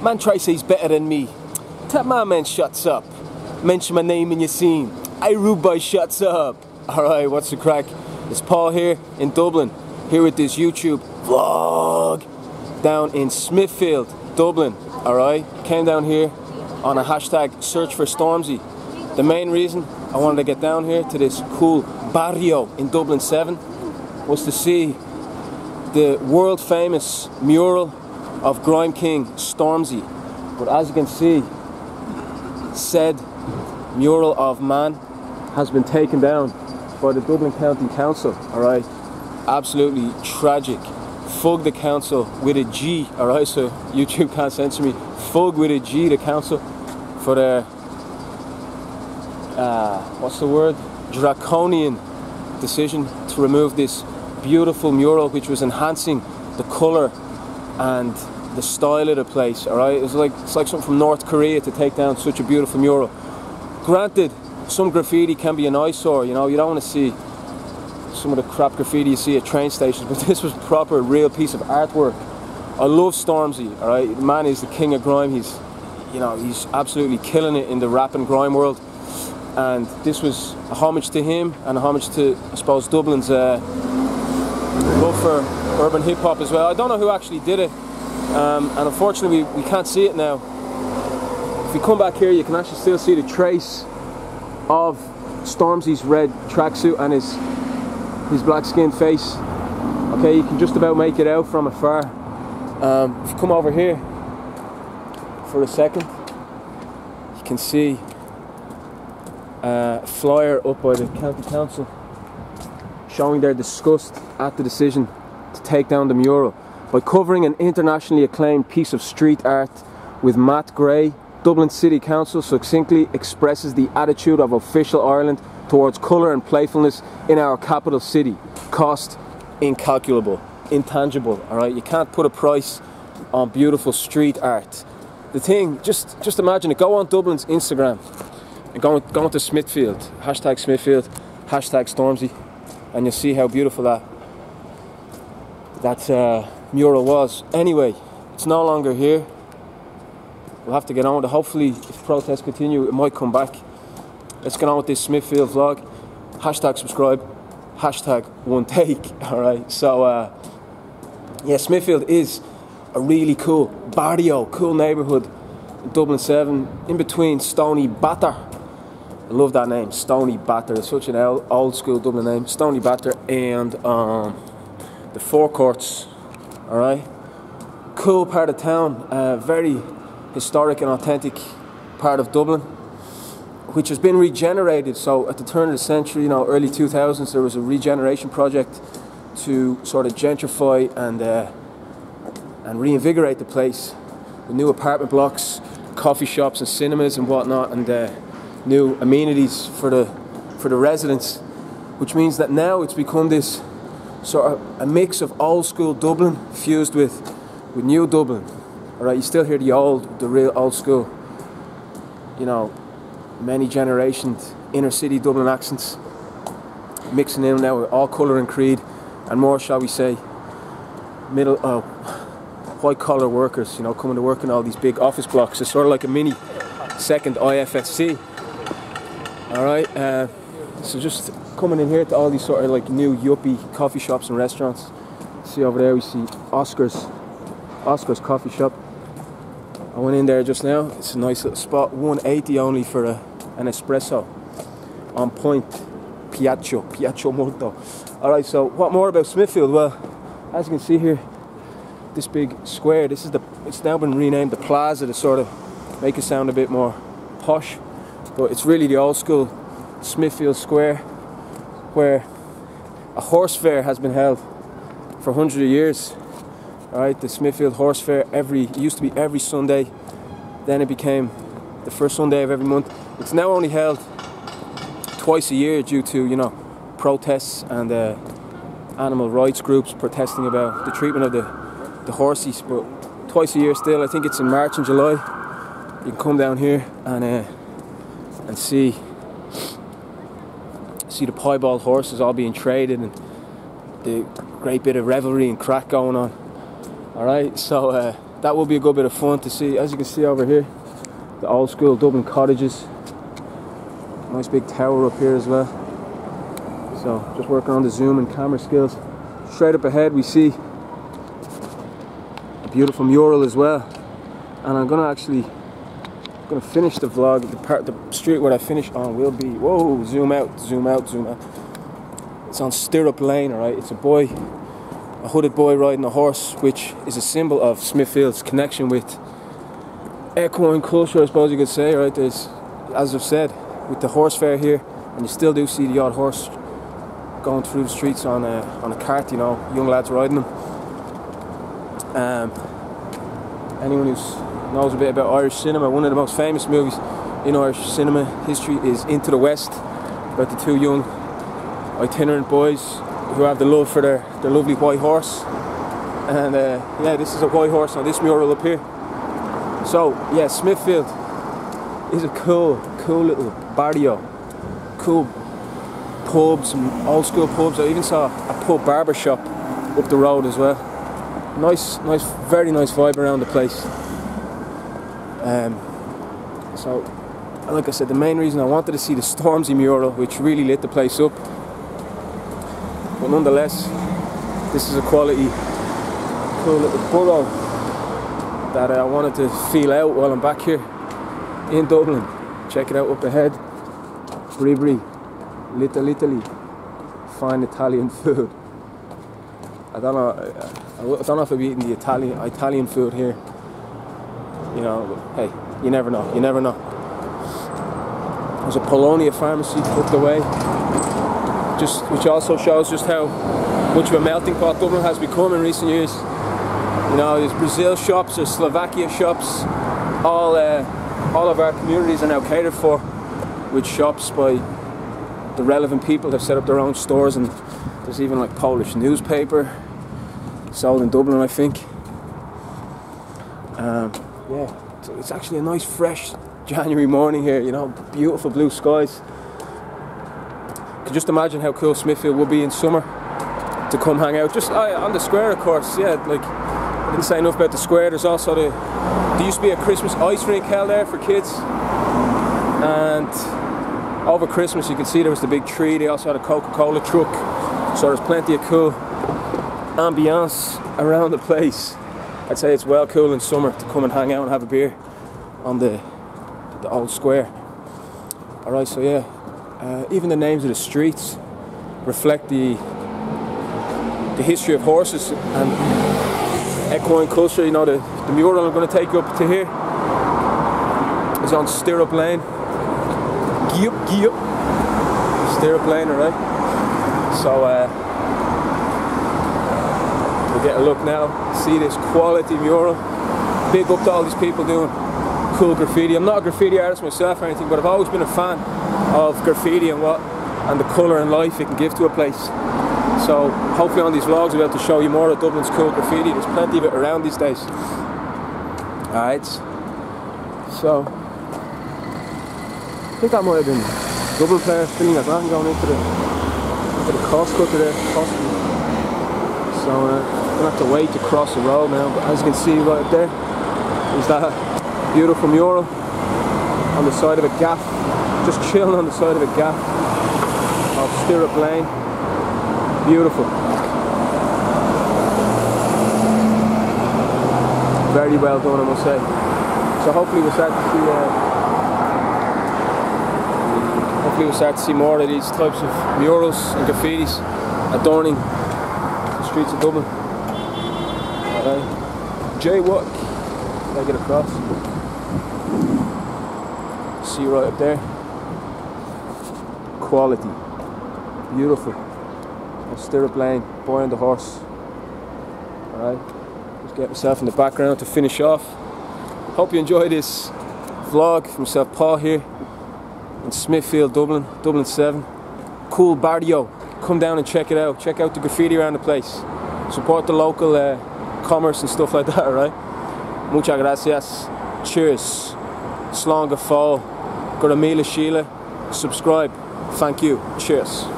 Man say he's better than me. Tell my man shuts up. Mention my name in your scene. I rude boy shuts up. Alright, what's the crack? It's Paul here in Dublin, here with this YouTube vlog down in Smithfield, Dublin. Alright, came down here on a hashtag search for Stormzy. The main reason I wanted to get down here to this cool barrio in Dublin 7 was to see the world famous mural of Grime King Stormzy. But as you can see, said mural of man has been taken down by the Dublin County Council. Alright, absolutely tragic. Fug the council with a G. Alright, so YouTube can't censor me. Fug with a G, the council, for their uh, what's the word? Draconian decision to remove this beautiful mural which was enhancing the colour and the style of the place. Alright, it was like it's like something from North Korea to take down such a beautiful mural. Granted, some graffiti can be an eyesore, you know, you don't want to see some of the crap graffiti you see at train stations, but this was proper real piece of artwork. I love Stormzy, alright? The man is the king of grime, he's you know, he's absolutely killing it in the rap and grime world. And this was a homage to him and a homage to, I suppose, Dublin's uh, love for urban hip hop as well. I don't know who actually did it, um, and unfortunately, we, we can't see it now. If you come back here, you can actually still see the trace of Stormzy's red tracksuit and his his black skinned face. Okay, you can just about make it out from afar. Um, if you come over here for a second, you can see a flyer up by the county council showing their disgust at the decision to take down the mural by covering an internationally acclaimed piece of street art with Matt Gray. Dublin City Council succinctly expresses the attitude of official Ireland towards colour and playfulness in our capital city. Cost incalculable, intangible. All right, you can't put a price on beautiful street art. The thing, just just imagine it. Go on Dublin's Instagram and go go to Smithfield. Hashtag Smithfield. Hashtag Stormzy, and you'll see how beautiful that that uh, mural was. Anyway, it's no longer here. We'll have to get on with it. Hopefully, if protests continue, it might come back. Let's get on with this Smithfield vlog. Hashtag subscribe. Hashtag one take. All right. So, uh, yeah, Smithfield is a really cool barrio, cool neighbourhood in Dublin 7, in between Stoneybatter. I love that name, Stoneybatter. It's such an old school Dublin name. Stoneybatter and um, the Four Courts. All right. Cool part of town. Uh, very historic and authentic part of Dublin, which has been regenerated. So at the turn of the century, you know, early 2000s, there was a regeneration project to sort of gentrify and uh, and reinvigorate the place with new apartment blocks, coffee shops, and cinemas and whatnot, and uh, new amenities for the for the residents. Which means that now it's become this sort of a mix of old school Dublin fused with with new Dublin. All right, you still hear the old, the real old school, you know, many generations inner city Dublin accents mixing in now with all colour and creed, and more, shall we say, middle, uh, white collar workers. You know, coming to work in all these big office blocks. It's sort of like a mini second IFSC. All right, uh, so just coming in here to all these sort of like new yuppie coffee shops and restaurants. See over there, we see Oscar's, Oscar's coffee shop. I went in there just now. It's a nice little spot. 180 only for a, an espresso. On point. Piaccio. Piaccio molto. Alright, so what more about Smithfield? Well, as you can see here, this big square, this is the it's now been renamed the plaza to sort of make it sound a bit more posh. But it's really the old school Smithfield Square where a horse fair has been held for hundreds of years. All right, the Smithfield Horse Fair every used to be every Sunday, then it became the first Sunday of every month. It's now only held twice a year due to you know protests and uh, animal rights groups protesting about the treatment of the the horses. But twice a year still. I think it's in March and July. You can come down here and uh, and see see the piebald horses all being traded and the great bit of revelry and crack going on. All right, so uh, that will be a good bit of fun to see. As you can see over here, the old school Dublin cottages. Nice big tower up here as well. So just working on the zoom and camera skills. Straight up ahead we see a beautiful mural as well. And I'm gonna actually gonna finish the vlog. The part the street where I finish on will be whoa, zoom out, zoom out, zoom out. It's on Stirrup Lane, alright? It's a boy, a hooded boy riding a horse, which is a symbol of Smithfield's connection with equine culture, I suppose you could say, right? There's as I've said, with the horse fair here, and you still do see the odd horse going through the streets on a on a cart, you know, young lads riding them. Um, anyone who knows a bit about Irish cinema, one of the most famous movies in Irish cinema history is Into the West, about the two young itinerant boys who have the love for their, their lovely white horse. And uh, yeah, this is a white horse on this mural up here. So yeah, Smithfield is a cool, cool little barrio, cool pubs, old school pubs. I even saw a pub barber shop up the road as well. Nice, nice, very nice vibe around the place. Um, so, like I said, the main reason I wanted to see the Stormzy mural, which really lit the place up. But nonetheless, this is a quality, cool little borough that I wanted to feel out while I'm back here in Dublin. Check it out up ahead. Bribri. Little Italy, fine Italian food. I don't know. I don't know if I've eaten the Italian Italian food here. You know, hey, you never know. You never know. There's a Polonia pharmacy up the way, just which also shows just how much of a melting pot Dublin has become in recent years. You know, there's Brazil shops, there's Slovakia shops. All uh, all of our communities are now catered for with shops by the relevant people have set up their own stores and there's even like Polish newspaper sold in Dublin I think um, yeah so it's actually a nice fresh January morning here you know beautiful blue skies. Can just imagine how cool Smithfield would be in summer to come hang out. Just uh, on the square of course yeah like I didn't say enough about the square there's also the there used to be a Christmas ice rink held there for kids. And over Christmas you can see there was the big tree they also had a Coca-Cola truck. So there's plenty of cool ambiance around the place I'd say it's well cool in summer to come and hang out and have a beer on the the old square alright so yeah uh, even the names of the streets reflect the the history of horses and equine culture you know the, the mural I'm going to take you up to here is on Stirrup Lane Geop, geop. Stirrup lane, alright? So, uh, get a look now, see this quality mural. Big up to all these people doing cool graffiti. I'm not a graffiti artist myself or anything, but I've always been a fan of graffiti and what and the colour and life it can give to a place. So hopefully on these vlogs I'll be able to show you more of Dublin's cool graffiti. There's plenty of it around these days. Alright. So I think that might have been double player like that and going into the into the Costcutter there, possibly. So uh, I'm gonna have to wait to cross the road now. But as you can see right there, is that beautiful mural on the side of a gaff, just chilling on the side of a gaff of Stirrup Lane. Beautiful. Very well done, I must say. So hopefully we'll start to see. Uh, hopefully we'll start to see more of these types of murals and graffitis adorning the streets of Dublin. Jaywalk. I get across. See right up there. Quality. Beautiful. A stirrup lane, boy on the horse. Alright. Just get myself in the background to finish off. Hope you enjoy this vlog from South Paul here in Smithfield, Dublin, Dublin 7. Cool barrio. Come down and check it out. Check out the graffiti around the place. Support the local uh, commerce and stuff like that, alright? Muchas gracias. Cheers. Slán go fáil. Gur Sheila. Subscribe. Thank you. Cheers.